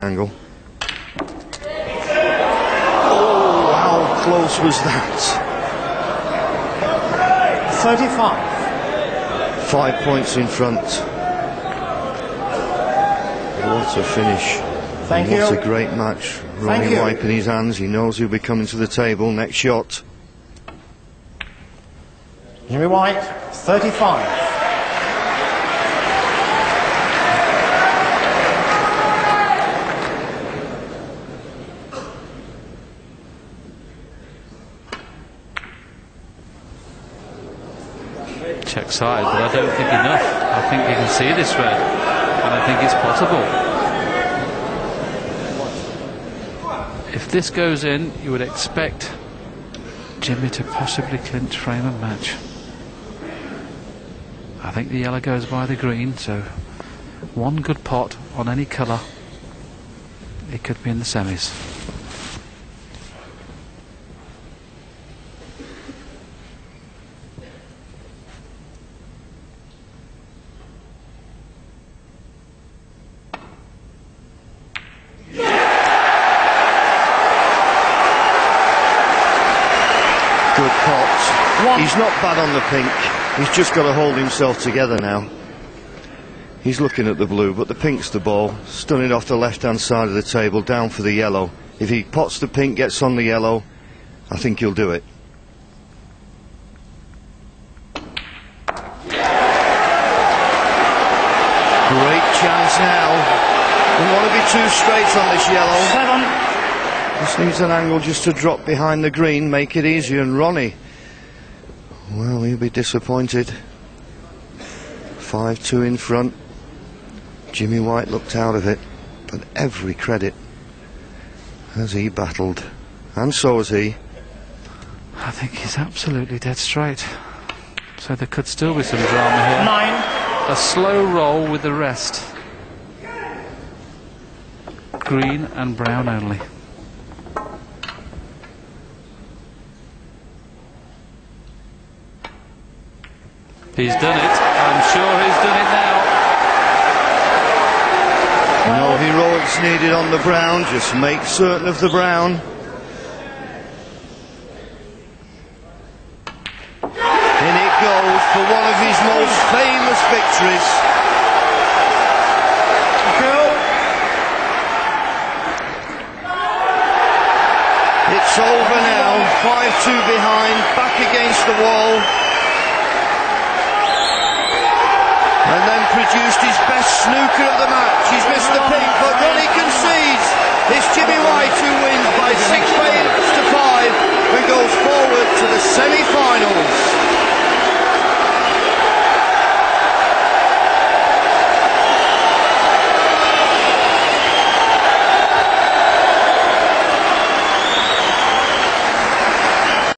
angle. Oh, how close was that? 35. Five points in front. What a finish. Thank what you. a great match. Ronnie wiping his hands. He knows he'll be coming to the table. Next shot. Jimmy White, 35. Check side, but I don't think enough. I think you can see this red, and I think it's possible. If this goes in, you would expect Jimmy to possibly clinch frame and match. I think the yellow goes by the green, so one good pot on any colour, it could be in the semis. Good pot. One. He's not bad on the pink. He's just got to hold himself together now. He's looking at the blue, but the pink's the ball. Stunning off the left hand side of the table, down for the yellow. If he pots the pink, gets on the yellow, I think he'll do it. Great chance now. Don't want to be too straight on this yellow. Seven. This needs an angle just to drop behind the green, make it easier. And Ronnie, well, he'll be disappointed. 5 2 in front. Jimmy White looked out of it, but every credit as he battled. And so has he. I think he's absolutely dead straight. So there could still be some drama here. Nine. A slow roll with the rest. Green and brown only. He's done it. I'm sure he's done it now. No heroics needed on the brown, just make certain of the brown. In it goes for one of his most famous victories. Go. It's over now, 5-2 behind, back against the wall. and then produced his best snooker of the match. He's missed the pink, but then he concedes. It's Jimmy White who